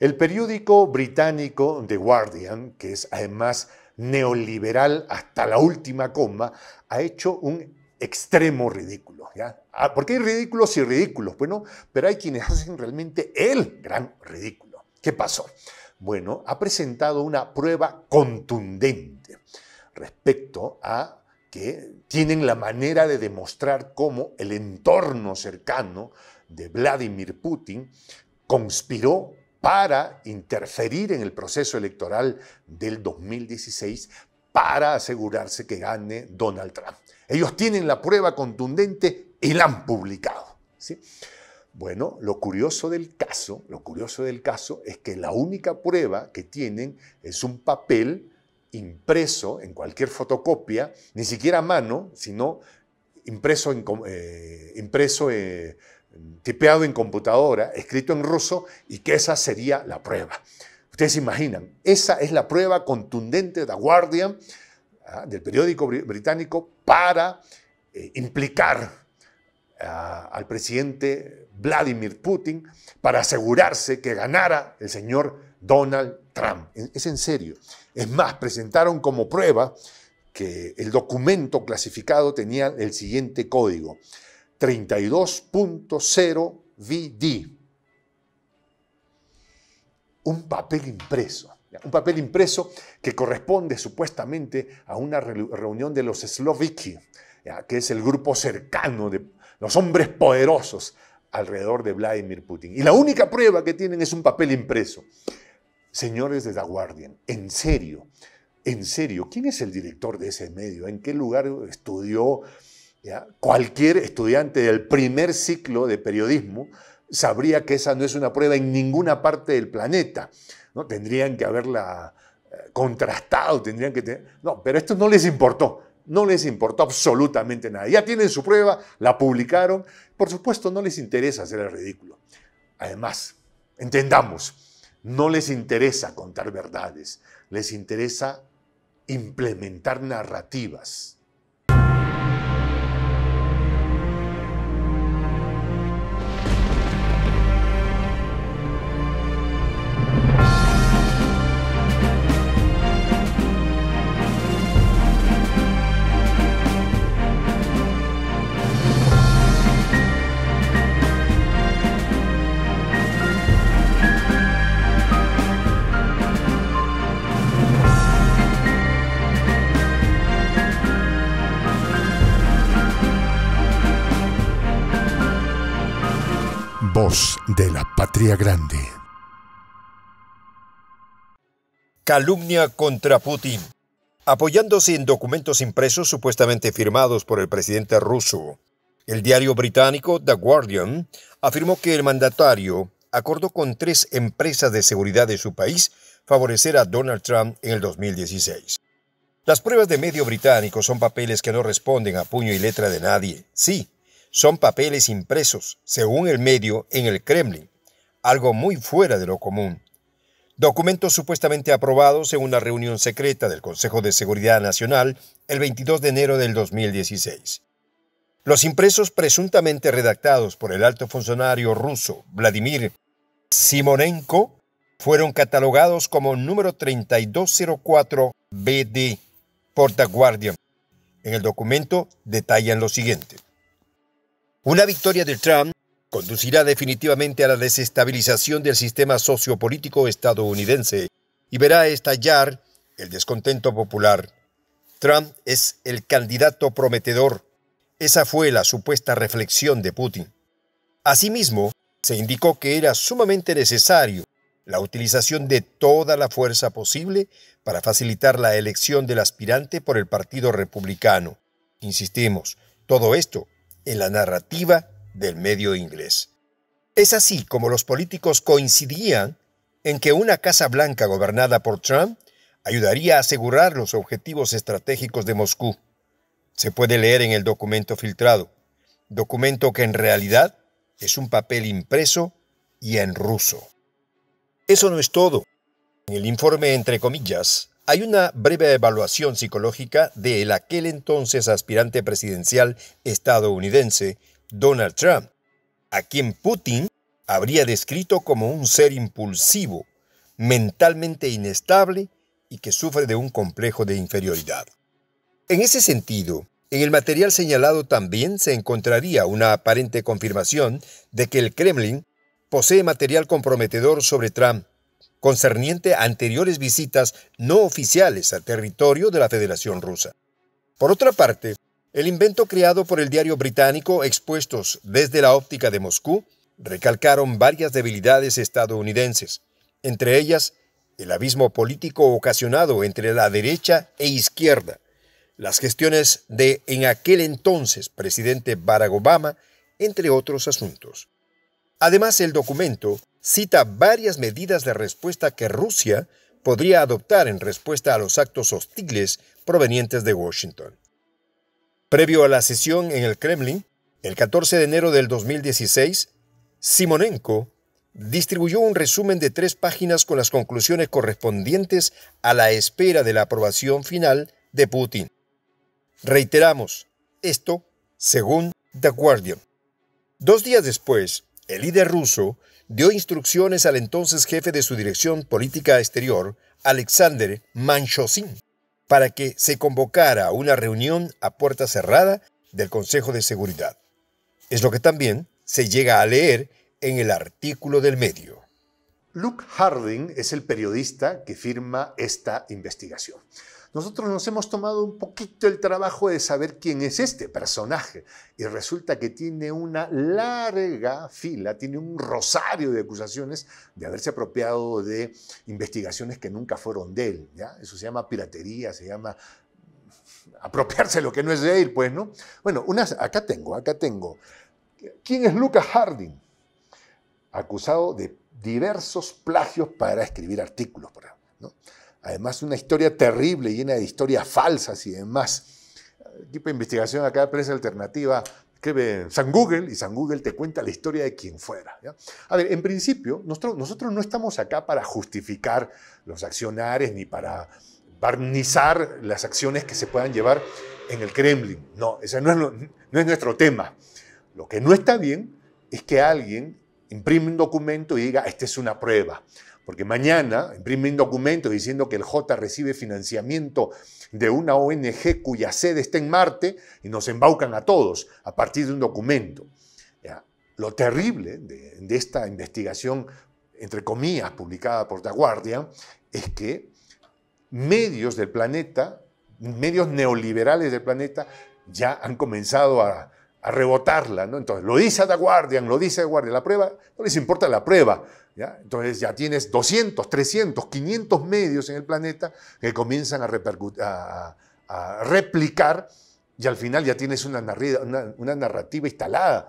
El periódico británico The Guardian, que es además neoliberal hasta la última coma, ha hecho un extremo ridículo. ¿ya? Ah, porque hay ridículos y ridículos, bueno, pero hay quienes hacen realmente el gran ridículo. ¿Qué pasó? Bueno, ha presentado una prueba contundente respecto a que tienen la manera de demostrar cómo el entorno cercano de Vladimir Putin conspiró para interferir en el proceso electoral del 2016 para asegurarse que gane Donald Trump. Ellos tienen la prueba contundente y la han publicado. ¿sí? Bueno, lo curioso del caso, lo curioso del caso es que la única prueba que tienen es un papel impreso en cualquier fotocopia, ni siquiera a mano, sino impreso, en, eh, impreso eh, tipeado en computadora, escrito en ruso, y que esa sería la prueba. Ustedes imaginan, esa es la prueba contundente de The Guardian, ah, del periódico británico, para eh, implicar ah, al presidente Vladimir Putin, para asegurarse que ganara el señor Donald Trump. Es en serio. Es más, presentaron como prueba que el documento clasificado tenía el siguiente código. 32.0 VD. Un papel impreso. Un papel impreso que corresponde supuestamente a una reunión de los Sloviki, que es el grupo cercano de los hombres poderosos alrededor de Vladimir Putin. Y la única prueba que tienen es un papel impreso. Señores de The Guardian, en serio, en serio, ¿quién es el director de ese medio? ¿En qué lugar estudió? Cualquier estudiante del primer ciclo de periodismo sabría que esa no es una prueba en ninguna parte del planeta. ¿no? Tendrían que haberla eh, contrastado, tendrían que tener... No, pero esto no les importó, no les importó absolutamente nada. Ya tienen su prueba, la publicaron. Por supuesto, no les interesa hacer el ridículo. Además, entendamos, no les interesa contar verdades, les interesa implementar narrativas de la patria grande. Calumnia contra Putin. Apoyándose en documentos impresos supuestamente firmados por el presidente ruso, el diario británico The Guardian afirmó que el mandatario acordó con tres empresas de seguridad de su país favorecer a Donald Trump en el 2016. Las pruebas de medio británico son papeles que no responden a puño y letra de nadie. Sí, son papeles impresos, según el medio, en el Kremlin, algo muy fuera de lo común. Documentos supuestamente aprobados en una reunión secreta del Consejo de Seguridad Nacional el 22 de enero del 2016. Los impresos presuntamente redactados por el alto funcionario ruso Vladimir Simonenko fueron catalogados como número 3204 BD por The Guardian. En el documento detallan lo siguiente. Una victoria de Trump conducirá definitivamente a la desestabilización del sistema sociopolítico estadounidense y verá estallar el descontento popular. Trump es el candidato prometedor. Esa fue la supuesta reflexión de Putin. Asimismo, se indicó que era sumamente necesario la utilización de toda la fuerza posible para facilitar la elección del aspirante por el Partido Republicano. Insistimos, todo esto en la narrativa del medio inglés. Es así como los políticos coincidían en que una Casa Blanca gobernada por Trump ayudaría a asegurar los objetivos estratégicos de Moscú. Se puede leer en el documento filtrado, documento que en realidad es un papel impreso y en ruso. Eso no es todo. En el informe, entre comillas, hay una breve evaluación psicológica de el aquel entonces aspirante presidencial estadounidense, Donald Trump, a quien Putin habría descrito como un ser impulsivo, mentalmente inestable y que sufre de un complejo de inferioridad. En ese sentido, en el material señalado también se encontraría una aparente confirmación de que el Kremlin posee material comprometedor sobre Trump, concerniente a anteriores visitas no oficiales al territorio de la Federación Rusa. Por otra parte, el invento creado por el diario británico expuestos desde la óptica de Moscú recalcaron varias debilidades estadounidenses, entre ellas el abismo político ocasionado entre la derecha e izquierda, las gestiones de en aquel entonces presidente Barack Obama, entre otros asuntos. Además, el documento cita varias medidas de respuesta que Rusia podría adoptar en respuesta a los actos hostiles provenientes de Washington. Previo a la sesión en el Kremlin, el 14 de enero del 2016, Simonenko distribuyó un resumen de tres páginas con las conclusiones correspondientes a la espera de la aprobación final de Putin. Reiteramos, esto según The Guardian. Dos días después, el líder ruso dio instrucciones al entonces jefe de su dirección política exterior, Alexander Manchosín, para que se convocara a una reunión a puerta cerrada del Consejo de Seguridad. Es lo que también se llega a leer en el artículo del medio. Luke Harding es el periodista que firma esta investigación nosotros nos hemos tomado un poquito el trabajo de saber quién es este personaje y resulta que tiene una larga fila, tiene un rosario de acusaciones de haberse apropiado de investigaciones que nunca fueron de él. Eso se llama piratería, se llama apropiarse lo que no es de él, pues, ¿no? Bueno, acá tengo, acá tengo. ¿Quién es Lucas Harding? Acusado de diversos plagios para escribir artículos, ¿no? Además, una historia terrible, llena de historias falsas y demás. El equipo de investigación acá Prensa Alternativa escribe San Google y San Google te cuenta la historia de quien fuera. A ver, en principio, nosotros, nosotros no estamos acá para justificar los accionarios ni para barnizar las acciones que se puedan llevar en el Kremlin. No, ese no es, no es nuestro tema. Lo que no está bien es que alguien imprime un documento y diga, esta es una prueba. Porque mañana imprime un documento diciendo que el J recibe financiamiento de una ONG cuya sede está en Marte y nos embaucan a todos a partir de un documento. Lo terrible de, esta investigación, entre comillas, publicada por The Guardian, es que medios del planeta, medios neoliberales del planeta, ya han comenzado a, rebotarla. ¿no? Entonces, lo dice The Guardian, lo dice The Guardian, la prueba, no les importa la prueba, entonces ya tienes 200, 300, 500 medios en el planeta que comienzan a, a, replicar y al final ya tienes una, narrativa instalada.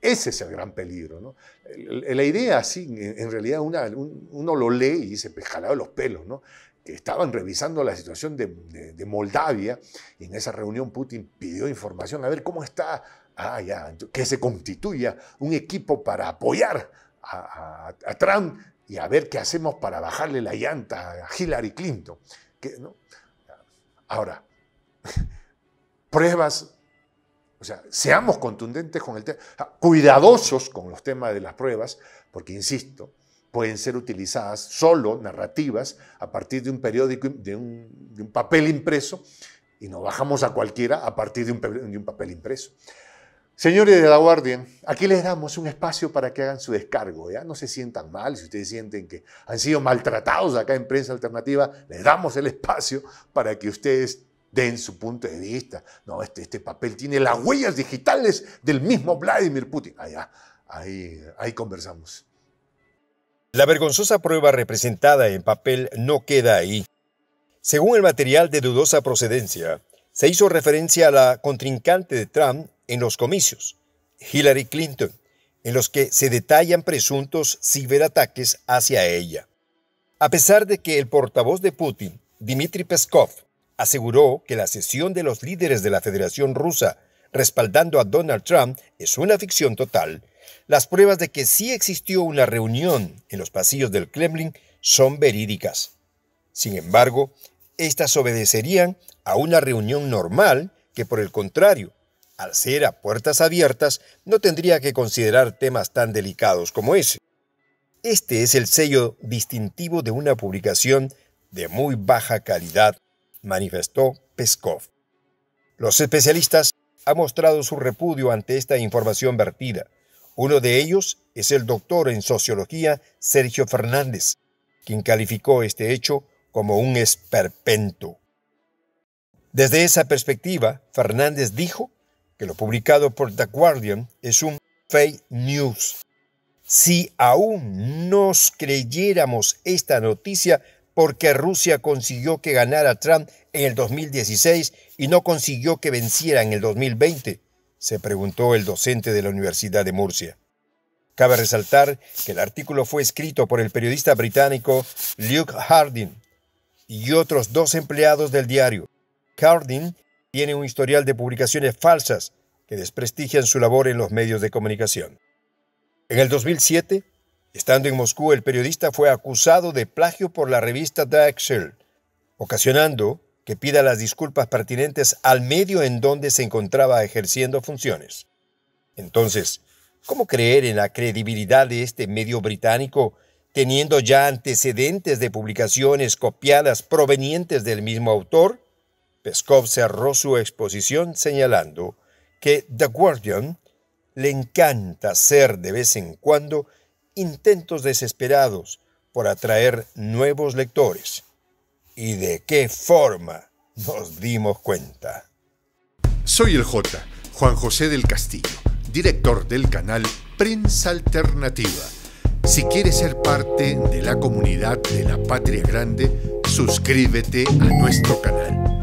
Ese es el gran peligro. La idea, así, en realidad uno lo lee y dice, pues jalado los pelos, ¿no? que estaban revisando la situación de, Moldavia y en esa reunión Putin pidió información a ver cómo está, ah, que se constituya un equipo para apoyar a, Trump y a ver qué hacemos para bajarle la llanta a Hillary Clinton. Ahora, pruebas, o sea, seamos contundentes con el tema, cuidadosos con los temas de las pruebas, porque, insisto, pueden ser utilizadas solo narrativas a partir de un periódico, de un, papel impreso, y nos bajamos a cualquiera a partir de un papel impreso. Señores de la Guardia, aquí les damos un espacio para que hagan su descargo. ¿ya? No se sientan mal si ustedes sienten que han sido maltratados acá en Prensa Alternativa. Les damos el espacio para que ustedes den su punto de vista. No, este, este papel tiene las huellas digitales del mismo Vladimir Putin. Allá, ahí, ahí conversamos. La vergonzosa prueba representada en papel no queda ahí. Según el material de dudosa procedencia, se hizo referencia a la contrincante de Trump en los comicios, Hillary Clinton, en los que se detallan presuntos ciberataques hacia ella. A pesar de que el portavoz de Putin, Dmitry Peskov, aseguró que la sesión de los líderes de la Federación Rusa respaldando a Donald Trump es una ficción total, las pruebas de que sí existió una reunión en los pasillos del Kremlin son verídicas. Sin embargo, estas obedecerían a una reunión normal que, por el contrario, al ser a puertas abiertas, no tendría que considerar temas tan delicados como ese. Este es el sello distintivo de una publicación de muy baja calidad, manifestó Peskov. Los especialistas han mostrado su repudio ante esta información vertida. Uno de ellos es el doctor en sociología Sergio Fernández, quien calificó este hecho como un esperpento. Desde esa perspectiva, Fernández dijo que lo publicado por The Guardian es un fake news. Si aún nos creyéramos esta noticia porque Rusia consiguió que ganara Trump en el 2016 y no consiguió que venciera en el 2020, se preguntó el docente de la Universidad de Murcia. Cabe resaltar que el artículo fue escrito por el periodista británico Luke Harding y otros dos empleados del diario. Harding tiene un historial de publicaciones falsas que desprestigian su labor en los medios de comunicación. En el 2007, estando en Moscú, el periodista fue acusado de plagio por la revista Excel, ocasionando que pida las disculpas pertinentes al medio en donde se encontraba ejerciendo funciones. Entonces, ¿cómo creer en la credibilidad de este medio británico teniendo ya antecedentes de publicaciones copiadas provenientes del mismo autor? Peskov cerró su exposición señalando que The Guardian le encanta hacer de vez en cuando intentos desesperados por atraer nuevos lectores. ¿Y de qué forma nos dimos cuenta? Soy el J, Juan José del Castillo, director del canal Prensa Alternativa. Si quieres ser parte de la comunidad de la Patria Grande, suscríbete a nuestro canal.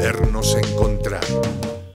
volvernos encontrar.